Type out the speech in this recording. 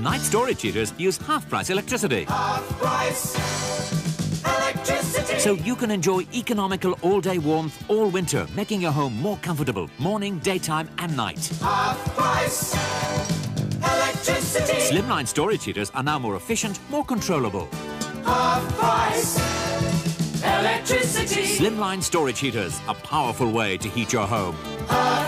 Night storage heaters use half-price electricity. Half price. Electricity. So you can enjoy economical all-day warmth all winter, making your home more comfortable morning, daytime and night. Half price. Electricity. Slimline storage heaters are now more efficient, more controllable. Half price. Electricity. Slimline storage heaters, a powerful way to heat your home. Half